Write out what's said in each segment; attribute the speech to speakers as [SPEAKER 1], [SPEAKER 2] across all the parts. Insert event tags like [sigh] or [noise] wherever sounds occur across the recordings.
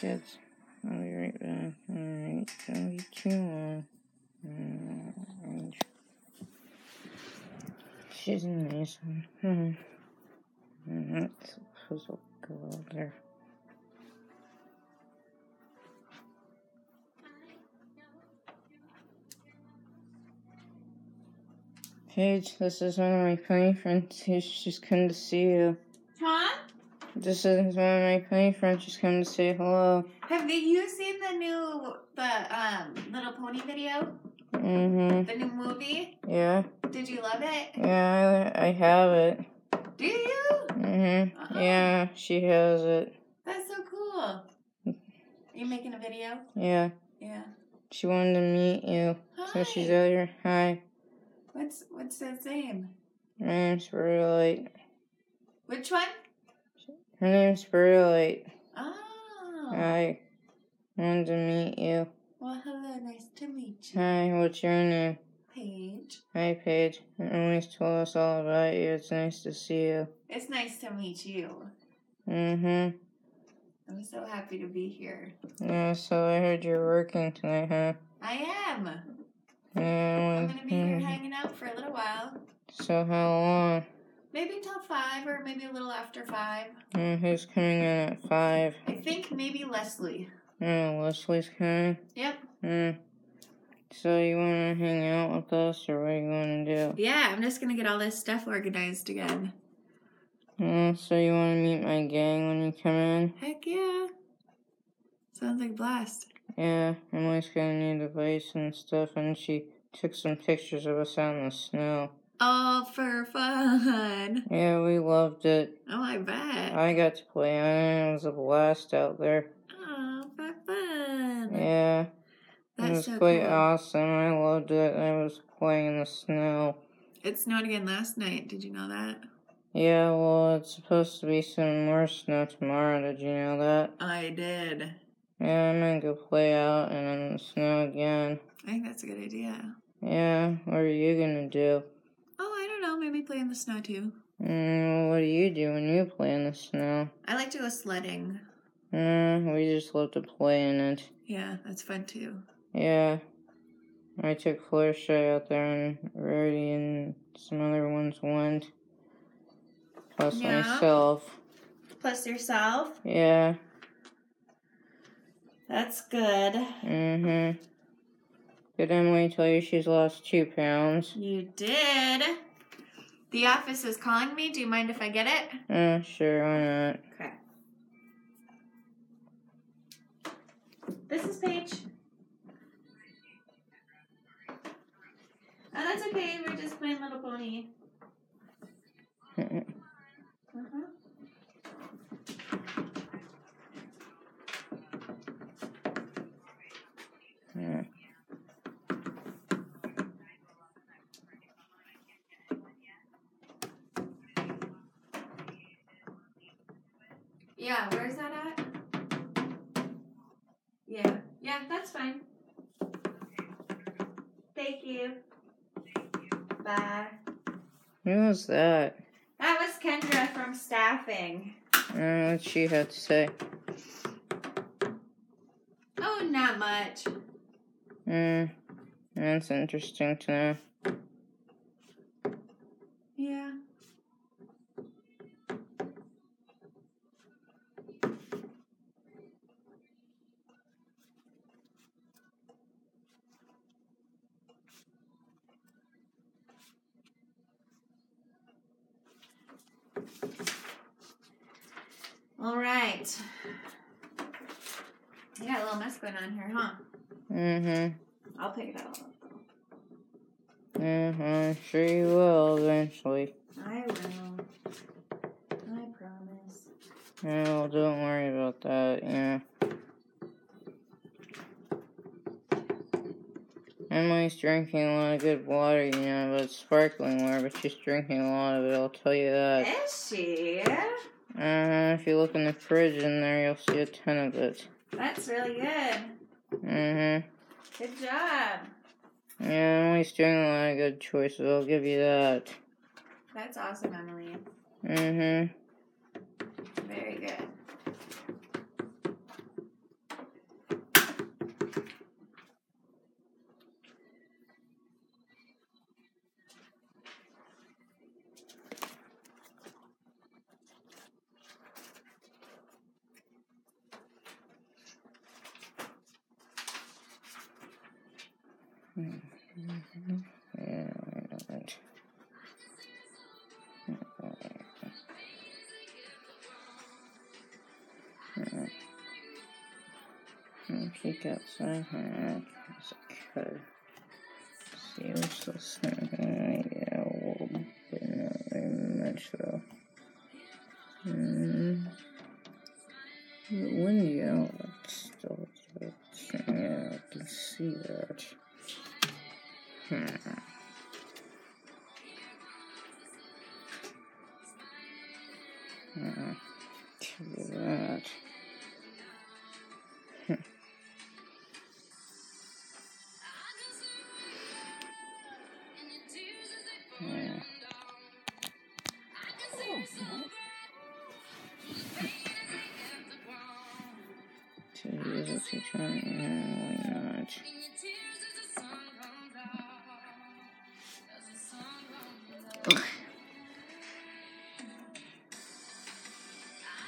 [SPEAKER 1] kids. I'll be right back. Alright, don't be too long. She's a nice one. Hmm. Mm, Let's puzzle go over there. Paige, this is one of my funny friends. She's just come to see you.
[SPEAKER 2] Huh?
[SPEAKER 1] This is one of my funny friends. She's come to say hello.
[SPEAKER 2] Have you seen the new the um Little Pony video?
[SPEAKER 1] Mm-hmm.
[SPEAKER 2] The new movie?
[SPEAKER 1] Yeah.
[SPEAKER 2] Did you love it?
[SPEAKER 1] Yeah, I, I have it.
[SPEAKER 2] Do you?
[SPEAKER 1] Mm-hmm.
[SPEAKER 2] Uh-huh.
[SPEAKER 1] Yeah, she has it.
[SPEAKER 2] That's so cool. Are you making a video?
[SPEAKER 1] Yeah.
[SPEAKER 2] Yeah.
[SPEAKER 1] She wanted to meet you. So she's
[SPEAKER 2] Hi.
[SPEAKER 1] out here. Hi.
[SPEAKER 2] What's what's his name?
[SPEAKER 1] My name's.
[SPEAKER 2] Which one?
[SPEAKER 1] Her name's Burlight.
[SPEAKER 2] Oh.
[SPEAKER 1] Hi. Wanted to meet you.
[SPEAKER 2] Well, hello. Nice to meet you.
[SPEAKER 1] Hi, what's your name?
[SPEAKER 2] Paige.
[SPEAKER 1] Hi, Paige. Emily's told us all about you. It's nice to see you.
[SPEAKER 2] It's nice to meet you.
[SPEAKER 1] Mm-hmm.
[SPEAKER 2] I'm so happy to be here.
[SPEAKER 1] Yeah, so I heard you're working tonight, huh?
[SPEAKER 2] I am.
[SPEAKER 1] Yeah,
[SPEAKER 2] I'm gonna be here
[SPEAKER 1] mhm.
[SPEAKER 2] hanging out for a little while.
[SPEAKER 1] So how long?
[SPEAKER 2] Maybe till five or maybe a little after five.
[SPEAKER 1] Uh, who's coming in at five?
[SPEAKER 2] I think maybe Leslie.
[SPEAKER 1] Yeah, Leslie's coming.
[SPEAKER 2] Yep.
[SPEAKER 1] Hmm. So you want to hang out with us, or what are you going to do?
[SPEAKER 2] Yeah, I'm just gonna get all this stuff organized again.
[SPEAKER 1] Oh, so you want to meet my gang when you come in?
[SPEAKER 2] Heck yeah. Sounds like a blast.
[SPEAKER 1] Yeah, Emily's gonna need advice and stuff, and she took some pictures of us out in the snow.
[SPEAKER 2] All for fun.
[SPEAKER 1] Yeah, we loved it.
[SPEAKER 2] Oh, I bet.
[SPEAKER 1] I got to play on it. It was a blast out there.
[SPEAKER 2] Oh, for fun.
[SPEAKER 1] Yeah, it was
[SPEAKER 2] so
[SPEAKER 1] quite
[SPEAKER 2] cool.
[SPEAKER 1] awesome. I loved it. I was playing in the snow.
[SPEAKER 2] It snowed again last night. Did you know that?
[SPEAKER 1] Yeah, well, it's supposed to be some more snow tomorrow. Did you know that?
[SPEAKER 2] I did.
[SPEAKER 1] Yeah, I'm gonna go play out and in the snow again.
[SPEAKER 2] I think that's a good idea.
[SPEAKER 1] Yeah, what are you gonna do?
[SPEAKER 2] I don't know. Maybe play in the snow too.
[SPEAKER 1] Mm, what do you do when you play in the snow?
[SPEAKER 2] I like to go sledding.
[SPEAKER 1] Mm, we just love to play in it.
[SPEAKER 2] Yeah, that's fun too.
[SPEAKER 1] Yeah. I took Fluttershy out there and Rarity and some other ones went. Plus
[SPEAKER 2] Yeah.
[SPEAKER 1] myself.
[SPEAKER 2] Plus yourself.
[SPEAKER 1] Yeah.
[SPEAKER 2] That's good.
[SPEAKER 1] Mm-hmm. Did Emily tell you she's lost two pounds?
[SPEAKER 2] You did. The office is calling me. Do you mind if I get it?
[SPEAKER 1] Uh, sure, why not?
[SPEAKER 2] Okay. This is Paige. Oh, that's okay. We're just playing Little Pony. [laughs] you. Bye.
[SPEAKER 1] Who was that?
[SPEAKER 2] That was Kendra from staffing.
[SPEAKER 1] Uh, what she had to say?
[SPEAKER 2] Oh, not much.
[SPEAKER 1] Mm, that's interesting to know.
[SPEAKER 2] Yeah. All right. You got a little mess going on here, huh?
[SPEAKER 1] Mm-hmm.
[SPEAKER 2] I'll pick it all up.
[SPEAKER 1] Mm-hmm. You will eventually.
[SPEAKER 2] I will. I promise.
[SPEAKER 1] Oh, don't worry about that, yeah. Emily's drinking a lot of good water, you know, but it's sparkling water, but she's drinking a lot of it, I'll tell you that.
[SPEAKER 2] Is she?
[SPEAKER 1] Uh, if you look in the fridge in there, you'll see a ton of it.
[SPEAKER 2] That's really good.
[SPEAKER 1] Mm-hmm.
[SPEAKER 2] Good job.
[SPEAKER 1] Yeah, Emily's doing a lot of good choices, I'll give you that.
[SPEAKER 2] That's awesome, Emily.
[SPEAKER 1] Mm-hmm. Outside. There's a code. See what's this thing? Yeah, little bit, not very much though. Still, yeah, I can see that. Hmm. Hmm.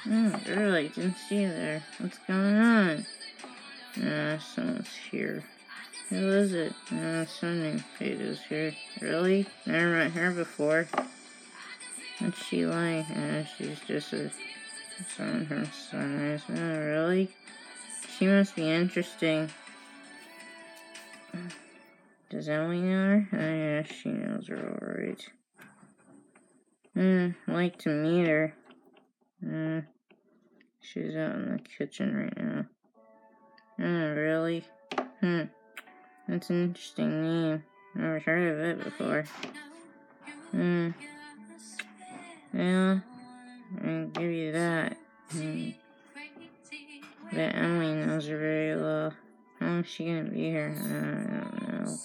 [SPEAKER 1] Oh, really? Didn't see you there. What's going on? Ah, someone's here. Who is it? Uh, sending pages here. Really? Never met her before. What's she like? Uh, she's just a son from Sunrise. Oh, really? She must be interesting. Does Emily know her? Oh, yeah, she knows her alright. Hmm, like to meet her. Hmm, she's out in the kitchen right now. Oh, really? Hmm. That's an interesting name. Never heard of it before. Hmm. Yeah, I'll give you that. Hmm. But Emily knows her very well. How she gonna be here? I don't know.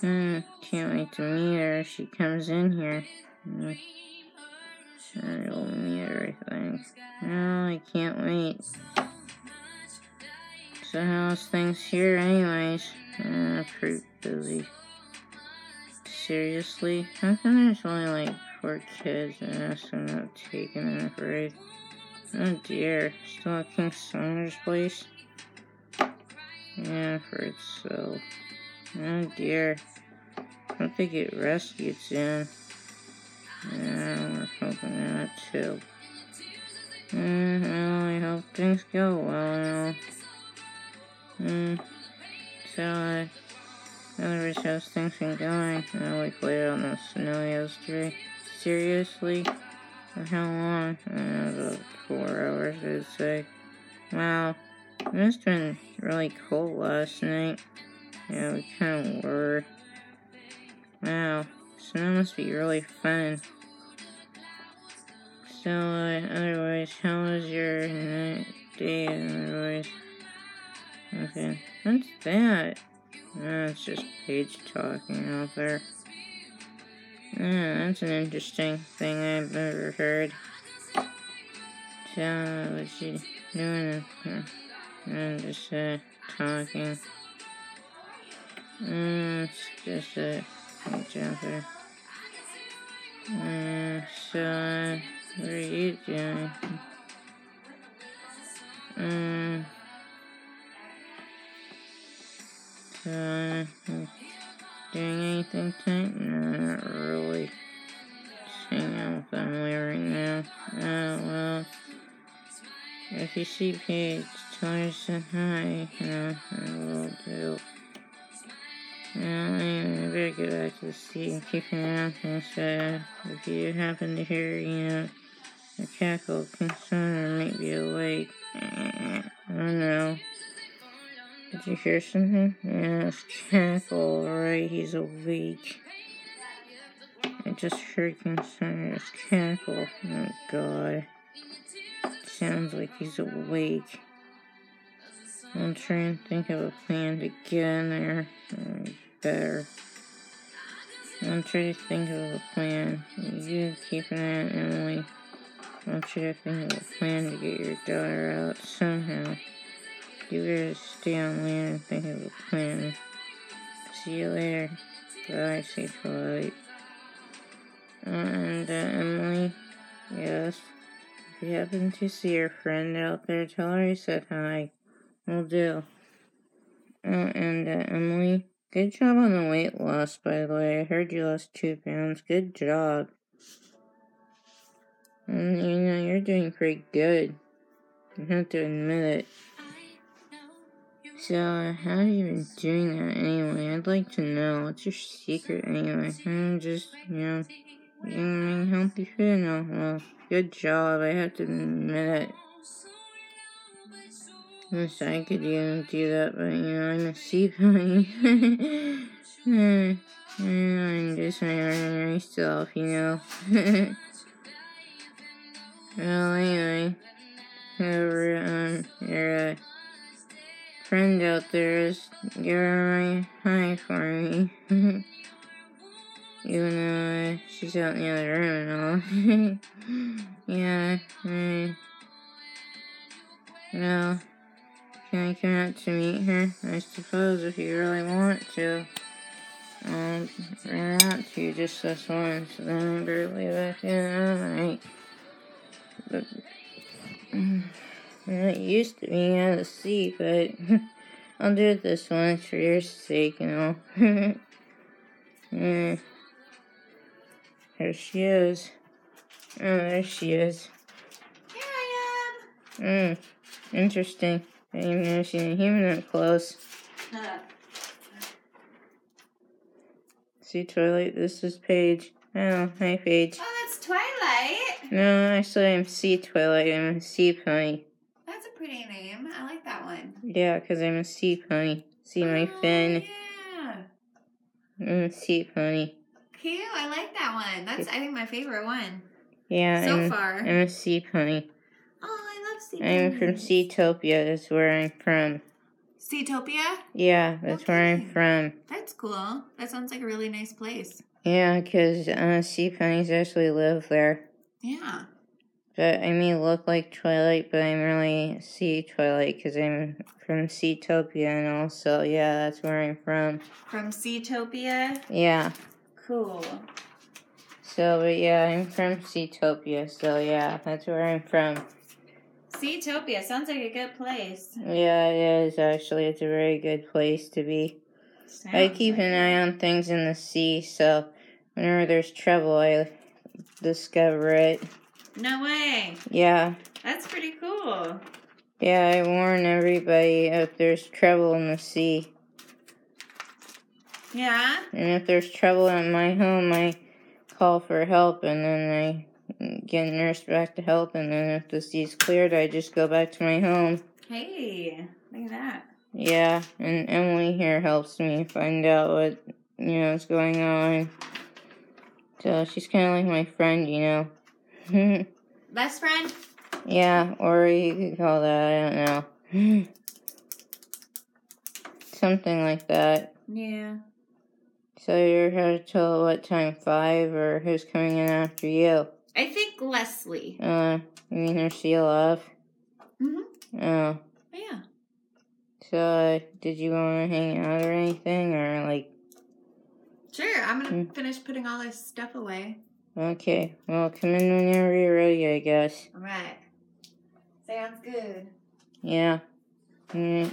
[SPEAKER 1] Hmm. Can't wait to meet her if she comes in here. Hmm. I'll meet her, I. No, I can't wait. So how's things here anyways? Uh, pretty busy. Seriously? How come there's only like four kids and us not taking a break? Oh dear, still at King Saunders' place? Yeah, for itself. Oh dear. Hope they get rescued soon. Yeah, hoping that too. Mm, well, I hope things go well now. Hmm. So, other words, how's things been going? Uh, we played on the snow yesterday. Seriously? For how long? Uh, about four hours, I'd say. Wow. It must have been really cold last night. Yeah, we kind of were. Wow. Snow must be really fun. So, uh, otherwise, how was your night, day, otherwise? Okay, what's that? That's just Paige talking out there. Yeah, that's an interesting thing I've never heard. So, what's she doing? I'm just uh, talking. Mm, it's just a out there. Uh, so, uh, what are you doing? Um, uh, doing anything tonight? No, not really. Just hanging out with Emily right now. Oh, well. If you see Paige, tell her to say hi. No, I will do. Well, anyway, I better get back to the seat and keep an eye on things. Uh, if you happen to hear, you know, a cackle, concern might be awake. I don't know. Did you hear something? Yes, cackle, right? He's awake. I just heard Concerner's cackle. Oh god. Sounds like he's awake. I'm trying to think of a plan to get in there. Better. I'm trying to think of a plan. You keep an eye on Emily. To think of a plan to get your daughter out somehow. You better stay on land and think of a plan. See you later. Bye, say Twilight. And uh, Emily, yes, if you happen to see your friend out there, tell her I said hi. Will do. Uh, and uh, Emily, Good job on the weight loss, by the way. I heard you lost two pounds. Good job. And you know, you're doing pretty good. You have to admit it. So, how have you been doing that anyway? I'd like to know. What's your secret anyway? I'm just, you know, eating healthy food now. Well, good job. I have to admit it. Wish I could even do that, but you know, I'm a sea pony. [laughs] Hmm. I'm just my ordinary self, you know. [laughs] anyway, whoever um, your friend out there is, her my hi for me. Even though she's out in the other room and all. yeah, I. No. Can I come out to meet her? I suppose if you really want to. I'll run out to you just this once, then I better leave back in all night. But, it used to be out of sea, but [laughs] I'll do it this once for your sake, you know. [laughs] yeah. There she is. Oh, there she is.
[SPEAKER 2] Here I am.
[SPEAKER 1] Hmm. Interesting. I ain't never seen a human up close.
[SPEAKER 2] Uh.
[SPEAKER 1] Sea Twilight, this is Paige. Oh, hi Paige.
[SPEAKER 2] Oh, that's Twilight.
[SPEAKER 1] No, actually I'm Sea Twilight. I'm a sea pony.
[SPEAKER 2] That's a pretty name. I like that one.
[SPEAKER 1] Yeah, because I'm a sea pony. See my
[SPEAKER 2] Oh,
[SPEAKER 1] fin?
[SPEAKER 2] Yeah.
[SPEAKER 1] I'm a sea pony.
[SPEAKER 2] Cute. I like that one. That's I think my favorite one
[SPEAKER 1] Yeah,
[SPEAKER 2] so
[SPEAKER 1] I'm,
[SPEAKER 2] far.
[SPEAKER 1] I'm a sea pony.
[SPEAKER 2] Oh, I love sea.
[SPEAKER 1] I'm from. Seatopia. That's where I'm from.
[SPEAKER 2] Seatopia.
[SPEAKER 1] Yeah, that's where I'm from.
[SPEAKER 2] That's cool. That sounds like a really nice place.
[SPEAKER 1] Yeah, 'cause uh, sea ponies actually live there.
[SPEAKER 2] Yeah.
[SPEAKER 1] But I may look like Twilight, but I'm really Sea Twilight because I'm from Seatopia, and also, yeah, that's where I'm from.
[SPEAKER 2] From Seatopia.
[SPEAKER 1] Yeah.
[SPEAKER 2] Cool.
[SPEAKER 1] So, but yeah, I'm from Seatopia, so yeah, that's where I'm from.
[SPEAKER 2] Seatopia sounds like a good place.
[SPEAKER 1] Yeah, it is actually. It's a very good place to be. I keep
[SPEAKER 2] like
[SPEAKER 1] an eye on things in the sea, so whenever there's trouble, I discover it.
[SPEAKER 2] No way.
[SPEAKER 1] Yeah.
[SPEAKER 2] That's pretty cool.
[SPEAKER 1] Yeah, I warn everybody if there's trouble in the sea.
[SPEAKER 2] Yeah.
[SPEAKER 1] And if there's trouble at my home, I call for help and then I get nursed back to help. And then if the sea's cleared, I just go back to my home.
[SPEAKER 2] Hey, look at that.
[SPEAKER 1] Yeah, and Emily here helps me find out what, you know, is going on. So she's kind of like my friend, you know. [laughs]
[SPEAKER 2] Best friend?
[SPEAKER 1] yeah, or you could call that, I don't know. [sighs] Something like that.
[SPEAKER 2] Yeah.
[SPEAKER 1] So you're here till what time? Five, or who's coming in after you?
[SPEAKER 2] I think Leslie.
[SPEAKER 1] Uh, you mean her seal off?
[SPEAKER 2] Mm-hmm.
[SPEAKER 1] Oh,
[SPEAKER 2] Yeah.
[SPEAKER 1] so uh, did you want to hang out or anything, or like?
[SPEAKER 2] Sure. I'm gonna
[SPEAKER 1] Mm.
[SPEAKER 2] finish putting all this stuff away.
[SPEAKER 1] Okay, well, come in whenever you're ready, I guess.
[SPEAKER 2] All right. Sounds good.
[SPEAKER 1] Yeah. Mm.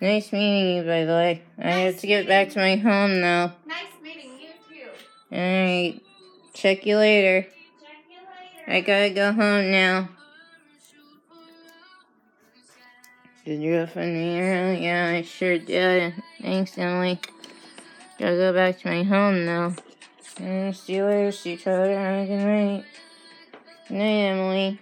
[SPEAKER 1] Nice meeting you, by the way. I have to get back to my home now.
[SPEAKER 2] Nice meeting you too.
[SPEAKER 1] Alright, check you later.
[SPEAKER 2] Check you later.
[SPEAKER 1] I gotta go home now. Did you have fun meeting Yeah, I sure did. Thanks, Emily. Gotta go back to my home now. And other. Have a good night. Good night, Emily.